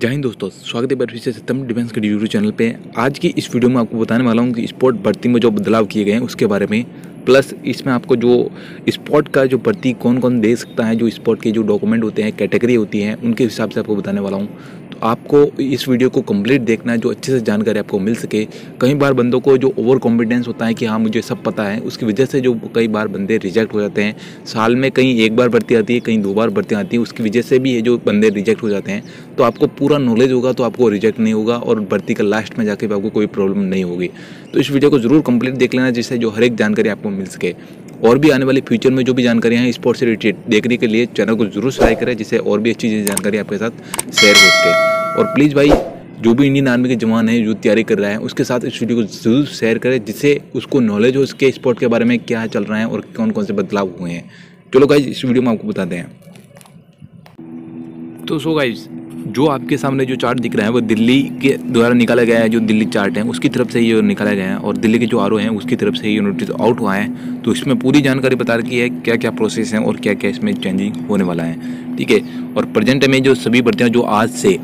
जय हिंद दोस्तों, स्वागत है फिर से सत्यम डिफेंस के यूट्यूब चैनल पे। आज की इस वीडियो में आपको बताने वाला हूँ कि स्पोर्ट भर्ती में जो बदलाव किए गए हैं, उसके बारे में। प्लस इसमें आपको जो स्पोर्ट का जो भर्ती कौन कौन दे सकता है, जो स्पोर्ट के जो डॉक्यूमेंट होते हैं, कैटेगरी होती है, उनके हिसाब से आपको बताने वाला हूँ। आपको इस वीडियो को कंप्लीट देखना है, जो अच्छे से जानकारी आपको मिल सके। कई बार बंदों को जो ओवर कॉन्फिडेंस होता है कि हाँ मुझे सब पता है, उसकी वजह से जो कई बार बंदे रिजेक्ट हो जाते हैं। साल में कहीं एक बार भर्ती आती है, कहीं दो बार भर्ती आती है, उसकी वजह से भी ये जो बंदे रिजेक्ट हो जाते हैं। तो आपको पूरा नॉलेज होगा तो आपको रिजेक्ट नहीं होगा और भर्ती का लास्ट में जाके आपको कोई प्रॉब्लम नहीं होगी। तो इस वीडियो को ज़रूर कंप्लीट देख लेना, जिससे जो हर एक जानकारी आपको मिल सके। और भी आने वाले फ्यूचर में जो भी जानकारी हैं स्पोर्ट्स से रिलेटेड देखने के लिए चैनल को ज़रूर सब्सक्राइब करें, जिससे और भी अच्छी जानकारी आपके साथ शेयर हो सके। और प्लीज़ भाई, जो भी इंडियन आर्मी के जवान हैं, जो तैयारी कर रहा है, उसके साथ इस वीडियो को ज़रूर शेयर करें, जिससे उसको नॉलेज हो उसके स्पोर्ट के बारे में क्या चल रहा है और कौन कौन से बदलाव हुए हैं। चलो गाइज़ इस वीडियो में आपको बताते हैं तो सो गाइज़ जो आपके सामने जो चार्ट दिख रहा है, वो दिल्ली के द्वारा निकाला गया है, जो दिल्ली चार्ट है, उसकी तरफ़ से ये निकाला गया है और दिल्ली के जो आरओ हैं, उसकी तरफ़ से ये नोटिस आउट हुआ है। तो इसमें पूरी जानकारी बता रखी है क्या क्या प्रोसेस है और क्या क्या इसमें चेंजिंग होने वाला है। ठीक है? और प्रेजेंट में जो सभी भर्तियाँ जो आज से,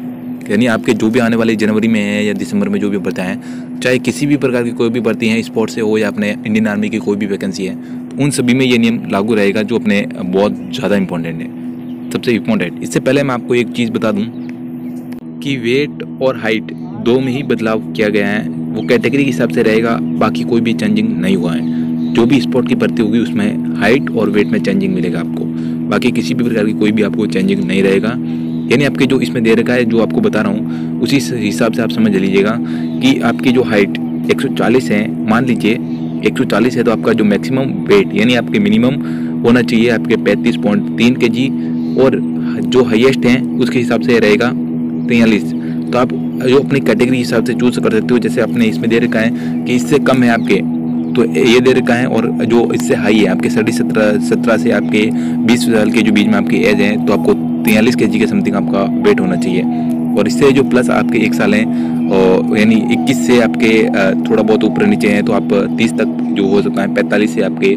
यानी आपके जो भी आने वाले जनवरी में है या दिसंबर में जो भी भर्तियाँ हैं, चाहे किसी भी प्रकार की कोई भी भर्ती है, स्पोर्ट्स से हो या अपने इंडियन आर्मी की कोई भी वैकेंसी है तो उन सभी में ये नियम लागू रहेगा जो अपने बहुत ज़्यादा इंपॉर्टेंट है। सबसे इम्पोर्टेंट इससे पहले मैं आपको एक चीज़ बता दूँ कि वेट और हाइट दो में ही बदलाव किया गया है। वो कैटेगरी के हिसाब से रहेगा, बाकी कोई भी चेंजिंग नहीं हुआ है। जो भी स्पोर्ट की भर्ती होगी, उसमें हाइट और वेट में चेंजिंग मिलेगा आपको। बाकी किसी भी प्रकार की कोई भी आपको चेंजिंग नहीं रहेगा। यानी आपके जो इसमें दे रखा है, जो आपको बता रहा हूँ, उसी हिसाब से आप समझ लीजिएगा कि आपकी जो हाइट 140 है, मान लीजिए 140 है तो आपका जो मैक्सिमम वेट यानी आपके मिनिमम होना चाहिए, आपके पैंतीस पॉइंट तीन के जी और जो हाईएस्ट हैं, उसके हिसाब से रहेगा तैयलीस तो आप जो अपनी कैटेगरी हिसाब से चूज़ कर सकते हो, जैसे आपने इसमें दे रखा है कि इससे कम है आपके तो ये दे रखा है और जो इससे हाई है, आपके साढ़े सत्रह सत्रह से आपके बीस साल के जो बीच में आपकी एज है तो आपको तैंतालीस के जी के समथिंग आपका वेट होना चाहिए। और इससे जो प्लस आपके एक साल हैं, और यानी 21 से आपके थोड़ा बहुत ऊपर नीचे हैं तो आप 30 तक जो हो सकता है 45 से आपके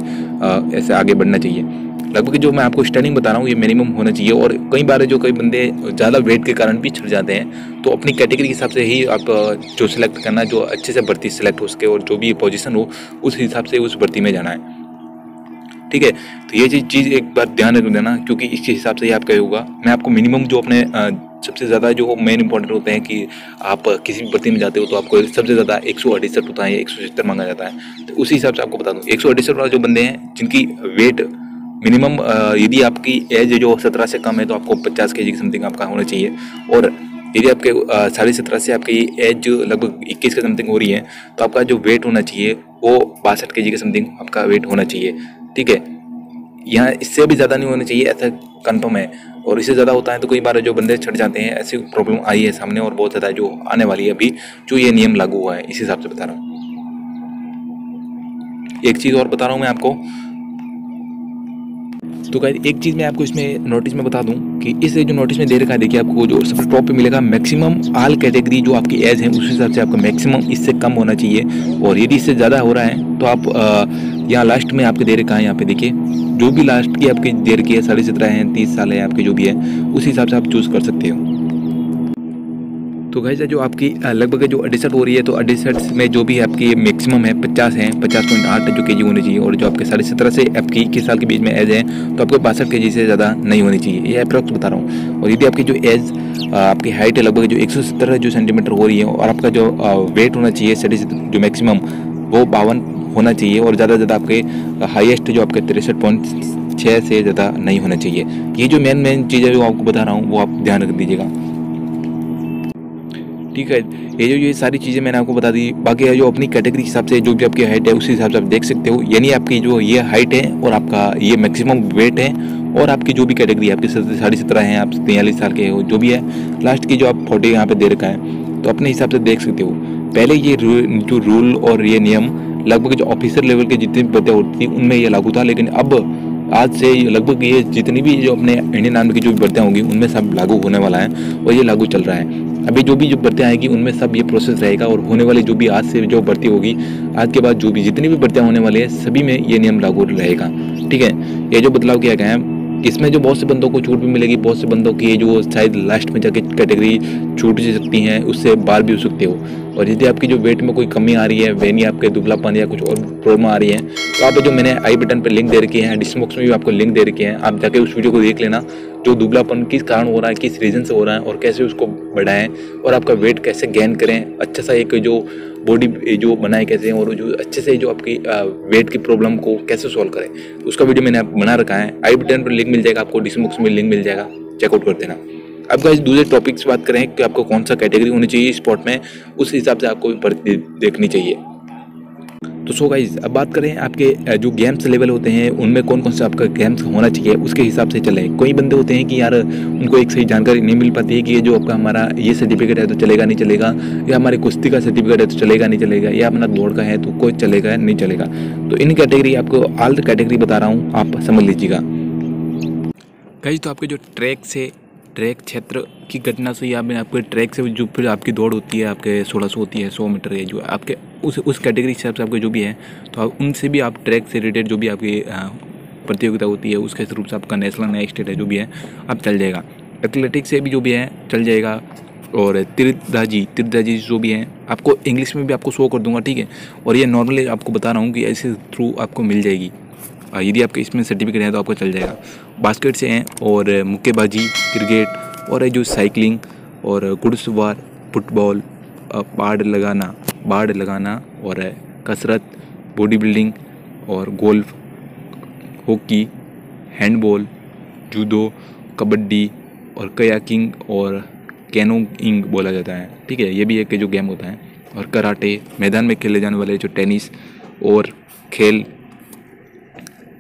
ऐसे आगे बढ़ना चाहिए। लगभग जो मैं आपको स्टार्टिंग बता रहा हूँ, ये मिनिमम होना चाहिए और कई बार जो कई बंदे ज़्यादा वेट के कारण भी छट जाते हैं तो अपनी कैटेगरी के हिसाब से ही आप जो सिलेक्ट करना, जो अच्छे से भर्ती सिलेक्ट हो सके और जो भी पोजिशन हो, उस हिसाब से उस भर्ती में जाना है। ठीक है? तो ये चीज़ चीज़ एक बार ध्यान रख देना, क्योंकि इसके हिसाब से ही आपका होगा। मैं आपको मिनिमम जो अपने सबसे ज़्यादा जो मेन इंपॉर्टेंट होते हैं कि आप किसी भी भर्ती में जाते हो तो आपको सबसे ज़्यादा एक सौ अड़सठ होता है एक सौ सत्तर मांगा जाता है। तो उसी हिसाब से आपको बता दूँ, एक सौ अड़सठ वाले जो बंदे हैं, जिनकी वेट मिनिमम यदि आपकी एज जो सत्रह से कम है तो आपको पचास के जी की समथिंग आपका होना चाहिए। और यदि आपके साढ़े सत्रह से आपकी एज लगभग इक्कीस के समथिंग हो रही है तो आपका जो वेट होना चाहिए, वो बासठ के जी के समथिंग आपका वेट होना चाहिए। ठीक है? यहाँ इससे भी ज़्यादा नहीं होना चाहिए, ऐसा कन्फर्म है। और इससे ज़्यादा होता है तो कई बार जो बंदे छट जाते हैं, ऐसी प्रॉब्लम आई है सामने और बहुत ज़्यादा जो आने वाली है अभी, जो ये नियम लागू हुआ है, इस हिसाब से बता रहा हूँ। एक चीज़ और बता रहा हूँ मैं आपको तो गाइस, एक चीज़ मैं आपको इसमें नोटिस में बता दूँ कि इस जो नोटिस में दे रखा है, देखिए आपको जो सबसे टॉप पे मिलेगा मैक्सिमम आल कैटेगरी जो आपकी एज है, उस हिसाब से आपका मैक्सिमम इससे कम होना चाहिए। और यदि इससे ज़्यादा हो रहा है तो आप यहाँ लास्ट में आपके दे रखा है, यहाँ पे देखिए, जो भी लास्ट की आपकी देर रखी है, साढ़े सत्रह है, तीस साल है आपके जो भी है, उस हिसाब से आप चूज़ कर सकते हो। तो गाइज़ जो आपकी लगभग जो अड़सठ हो रही है तो अड़सठ में जो भी आपकी मैक्सिमम है, पचास है, पचास पॉइंट आठ जो के जी होनी चाहिए, और जो आपके साढ़े सत्रह से आपकी इक्कीस साल के बीच में एज है तो आपको बासठ के जी से ज़्यादा नहीं होनी चाहिए। ये अप्रॉक्स बता रहा हूँ। और यदि आपकी जो एज आपकी हाइट है, लगभग जो एक सौ सत्तर जो सेंटीमीटर हो रही है, और आपका जो वेट होना चाहिए साढ़े जो मैक्सिमम वो बावन होना चाहिए, और ज़्यादा से ज़्यादा आपके हाईएस्ट जो आपके तिरसठ पॉइंट छः से ज़्यादा नहीं होना चाहिए। ये जो मेन मेन चीज़ें जो आपको बता रहा हूँ, वो आप ध्यान रख दीजिएगा। ठीक है? ये जो ये सारी चीज़ें मैंने आपको बता दी। बाकी जो अपनी कैटेगरी के हिसाब से जो भी आपकी हाइट है, उसी हिसाब से आप देख सकते हो। यानी आपकी जो ये हाइट है और आपका ये मैक्सिमम वेट है और आपकी जो भी कैटेगरी आपकी साढ़े सत्रह है, आप तैंतालीस साल के हो, जो भी है लास्ट की जो आप फोर्टी यहाँ पे दे रखा है तो अपने हिसाब से देख सकते हो। पहले ये जो रूल और ये नियम लगभग जो ऑफिसर लेवल के जितनी भर्तियाँ होती थी, उनमें ये लागू था, लेकिन अब आज से लगभग ये जितनी भी जो अपने इंडियन आर्मी की जो भी भर्तियाँ होंगी, उनमें सब लागू होने वाला है और ये लागू चल रहा है। अभी जो भी जो भर्तियाँ आएगी, उनमें सब ये प्रोसेस रहेगा और होने वाली जो भी आज से जो भर्ती होगी, आज के बाद जो भी जितनी भी भर्तियाँ होने वाली है, सभी में ये नियम लागू रहेगा। ठीक है? ये जो बदलाव किया गया है इसमें जो बहुत से बंदों को छूट भी मिलेगी, बहुत से बंदों की जो शायद लास्ट में जाके कैटेगरी छूट भी सकती हैं, उससे बाहर भी हो सकते हो। और यदि आपकी जो वेट में कोई कमी आ रही है, वेनी आपके दुबलापन या कुछ और प्रॉब्लम आ रही है तो आप जो मैंने आई बटन पर लिंक दे रखी है बॉक्स में भी आपको लिंक दे रखी है, आप जाके उस वीडियो को देख लेना, जो दुबलापन किस कारण हो रहा है, किस रीज़न से हो रहा है, और कैसे उसको बढ़ाएँ, और आपका वेट कैसे गेन करें अच्छा सा एक जो बॉडी जो बनाए कैसे हैं और जो अच्छे से जो आपकी वेट की प्रॉब्लम को कैसे सॉल्व करें, उसका वीडियो मैंने बना रखा है। आई बटन पर लिंक मिल जाएगा, आपको डिस्क्रिप्शन बॉक्स में लिंक मिल जाएगा। चेकआउट कर देना। अब गाइस दूसरे टॉपिक्स बात करें कि आपको कौन सा कैटेगरी होनी चाहिए स्पोर्ट में, उस हिसाब से आपको देखनी चाहिए। तो सो गाइज़ अब बात करें आपके जो गेम्स लेवल होते हैं, उनमें कौन कौन सा आपका गेम्स होना चाहिए, उसके हिसाब से चले। कोई बंदे होते हैं कि यार, उनको एक सही जानकारी नहीं मिल पाती है कि ये जो आपका हमारा ये सर्टिफिकेट है तो चलेगा, नहीं चलेगा, या हमारे कुश्ती का सर्टिफिकेट है तो चलेगा, नहीं चलेगा, या अपना दौड़ का है तो कोई चलेगा, नहीं चलेगा। तो इन कैटेगरी आपको ऑल कैटेगरी बता रहा हूँ, आप समझ लीजिएगा। कहीं तो आपके जो ट्रैक से ट्रैक क्षेत्र की घटना से या आपके ट्रैक से जो फिर आपकी दौड़ होती है, आपके सोलह सौ होती है, सौ मीटर है जो आपके उस उस कैटेगरी हिसाब से आपके जो भी है तो आप उनसे भी आप ट्रैक से रिलेटेड जो भी आपकी प्रतियोगिता होती है, उसके रूप से आपका नेशनल या स्टेट है, जो भी है, आप चल जाएगा। एथलेटिक्स से भी जो भी है, चल जाएगा। और तीर्थदाजी तीर्थदाजी जो भी हैं, आपको इंग्लिश में भी आपको शो कर दूँगा, ठीक है? और ये नॉर्मली आपको बता रहा हूँ कि ऐसे थ्रू आपको मिल जाएगी। यदि आपके इसमें सर्टिफिकेट है तो आपका चल जाएगा। बास्केट से हैं, और मुक्केबाजी क्रिकेट और जो साइकिलिंग और घुड़सवार फुटबॉल बाढ़ लगाना। बाढ़ लगाना और कसरत बॉडी बिल्डिंग और golf hockey handball judo kabaddi और कयाकिंग और कैनोइंग बोला जाता है। ठीक है, ये भी एक जो गेम होता है। और कराटे मैदान में खेले जाने वाले जो टेनिस और खेल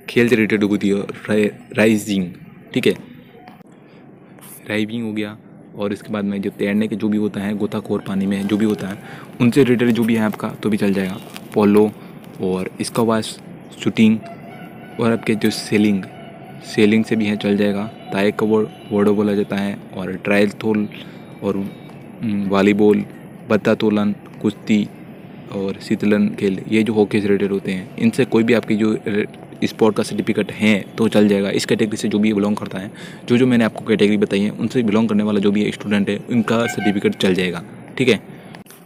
खेल से रिलेटेड होती है राइजिंग ठीक है राइविंग हो गया। और इसके बाद में जो तैरने के जो भी होता है, गोताखोर पानी में जो भी होता है, उनसे रिलेटेड जो भी है आपका तो भी चल जाएगा। पोलो और इसका वास शूटिंग और आपके जो सेलिंग सेलिंग से भी है, चल जाएगा। ताए का वर्डो बोला जाता है और ट्रायल थोल और वॉलीबॉल बत्ता तोलन, कुश्ती और शीतलन खेल, ये जो हॉकी से रिलेटेड होते हैं, इनसे कोई भी आपकी जो स्पोर्ट का सर्टिफिकेट है तो चल जाएगा। इस कैटेगरी से जो भी बिलोंग करता है, जो जो मैंने आपको कैटेगरी बताई है, उनसे बिलोंग करने वाला जो भी स्टूडेंट है, उनका सर्टिफिकेट चल जाएगा। ठीक है?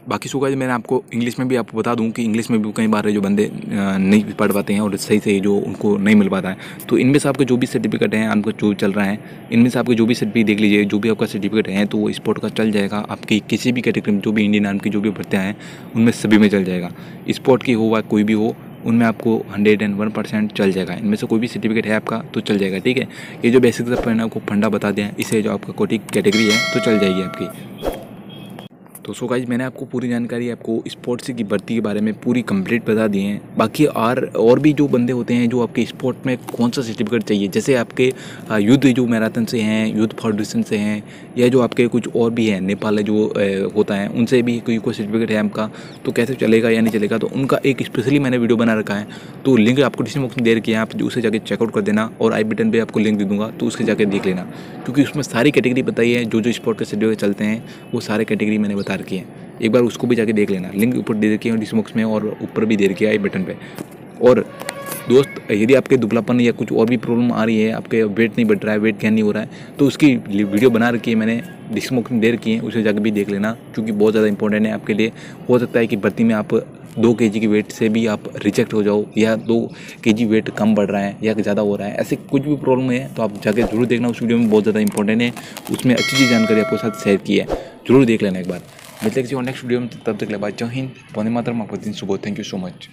बाकी सुखा जी, मैंने आपको इंग्लिश में भी आपको बता दूँ कि इंग्लिश में भी कई बार जो बंदे नहीं पढ़ पाते हैं और सही से जो उनको नहीं मिल पाता है। तो इनमें से आपके जो भी सर्टिफिकेट हैं, आपका जो चल रहा है, इनमें से आपके जो भी सर्टिफिकेट देख लीजिए, जो भी आपका सर्टिफिकेट है तो वो स्पोर्ट का चल जाएगा। आपकी किसी भी कैटेगरी में जो भी इंडियन आर्म की जो भी भर्तियाँ हैं, उनमें सभी में चल जाएगा। स्पोर्ट की हो वा कोई भी हो उनमें आपको हंड्रेड एंड वन परसेंट चल जाएगा। इनमें से कोई भी सर्टिफिकेट है आपका तो चल जाएगा, ठीक है? ये जो बेसिक मैंने आपको फंडा बता दें इसे जो आपका कोटिक कैटेगरी है तो चल जाएगी आपकी। तो सो गाइज़ मैंने आपको पूरी जानकारी, आपको स्पोर्ट्स की भर्ती के बारे में पूरी कंप्लीट बता दी है। बाकी और और भी जो बंदे होते हैं जो आपके स्पोर्ट में कौन सा सर्टिफिकेट चाहिए? जैसे आपके युद्ध जो मैराथन से हैं, युद्ध फाउंडेशन से हैं, या जो आपके कुछ और भी हैं, नेपाल जो होता है, उनसे भी कोई कोई सर्टिफिकेट है आपका? तो कैसे चलेगा या नहीं चलेगा? तो उनका एक स्पेशली मैंने वीडियो बना रखा है। तो लिंक आपको डिस्क्रिप्शन बॉक्स में दे रखी है, आप उसे जाकर चेकआउट कर देना और आई बटन पर आपको लिंक दे दूँगा तो उसके जाकर देख लेना। क्योंकि उसमें सारी कैटेगरी बताई है, जो जो स्पोर्ट के सर्टिफिकेट चलते हैं, वो सारे कैटेगरी मैंने बता रखी है एक बार उसको भी जाके देख लेना। लिंक ऊपर दे रखी है डिस्बॉक्स में और ऊपर भी दे रखी है बटन पे। और दोस्त, यदि आपके दुबलापन या कुछ और भी प्रॉब्लम आ रही है, आपके वेट नहीं बढ़ रहा है, वेट गेन नहीं हो रहा है तो उसकी वीडियो बना रखी है मैंने डिस्बॉक्स में देर रखी है, उसे जाकर भी देख लेना, क्योंकि बहुत ज़्यादा इंपॉर्टेंट है आपके लिए। हो सकता है कि भर्ती में आप दो के की वेट से भी आप रिजेक्ट हो जाओ, या दो के वेट कम बढ़ रहा है, या ज़्यादा हो रहा है। ऐसे कुछ भी प्रॉब्लम है तो आप जाकर ज़रूर देखना, उस वीडियो में बहुत ज़्यादा इंपॉर्टेंट है, उसमें अच्छी अच्छी जानकारी आपके साथ शेयर की है। ज़रूर देख लेना एक बार। मिलते किसी और नेक्स्ट वीडियो में, तब तक ले बाय जय हिंद। वंदे मातरम, आपका दिन सुबह थैंक यू सो मच